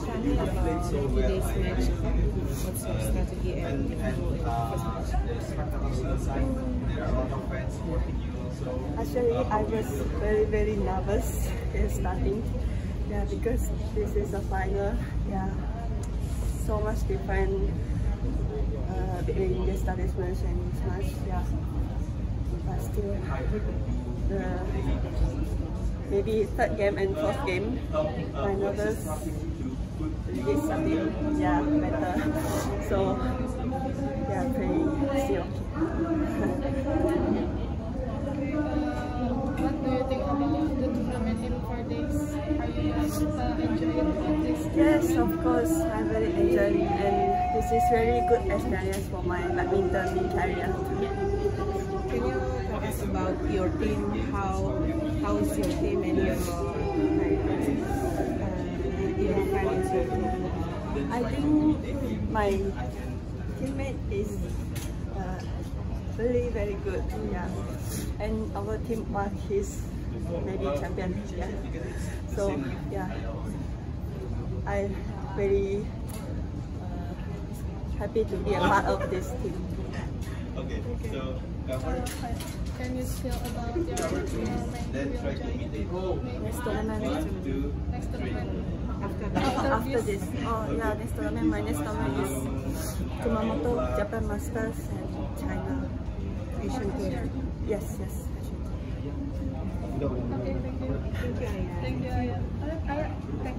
me about today's match. What's your strategy and? Actually, I was very, very nervous in starting. Yeah, because this is a final. Yeah, so much different uh, between the studies match and this match. Yeah, but still, the maybe third game and fourth game, my nervous is something yeah better. So yeah, pretty still okay. What do you think about the tournament in four days? Are you uh, enjoying this? Yes, of course, I'm very enjoying and this is very good experience for my badminton career. Can you tell us about your team? How how is your team and your like, I think my teammate is uh, really very good. Yeah, and our teamwork is maybe champion. Yeah, so yeah, I very uh, happy to be a part of this team. Okay, so cover. Can you spill about your tournament you're enjoying? Next tournament. One, two, Next tournament. After this, oh yeah, next tournament, my next tournament is Kumamoto, Japan Masters, and China. Asian Tour. Yes, yes. Okay, thank you. Thank you. Thank you,